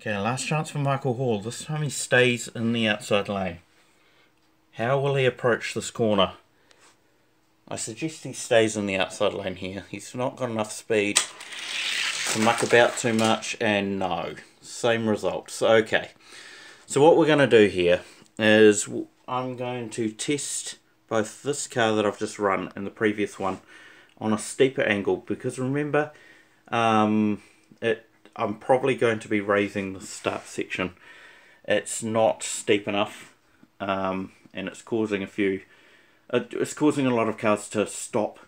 Okay, last chance for Michael Hall. This time he stays in the outside lane. How will he approach this corner? I suggest he stays in the outside lane here. He's not got enough speed to muck about too much, and no. Same result. So, okay. So what we're going to do here is I'm going to test both this car that I've just run and the previous one on a steeper angle because remember um, it I'm probably going to be raising the start section. It's not steep enough um, and it's causing a few it's causing a lot of cars to stop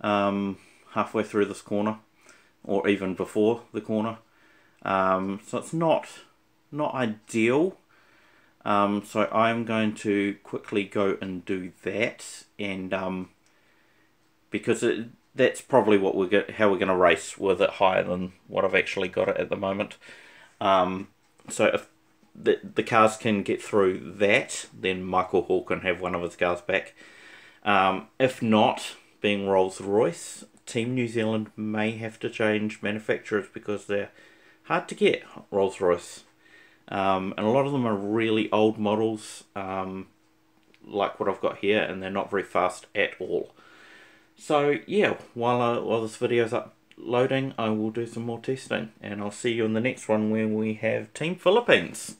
um, halfway through this corner or even before the corner um, so it's not not ideal um, so I'm going to quickly go and do that and um, because it, that's probably what we're get, how we're going to race with it higher than what I've actually got it at the moment. Um, so if the, the cars can get through that, then Michael Hall can have one of his cars back. Um, if not, being Rolls Royce, Team New Zealand may have to change manufacturers because they're hard to get, Rolls Royce. Um, and a lot of them are really old models, um, like what I've got here, and they're not very fast at all. So yeah, while, uh, while this video is uploading, I will do some more testing, and I'll see you in the next one where we have Team Philippines.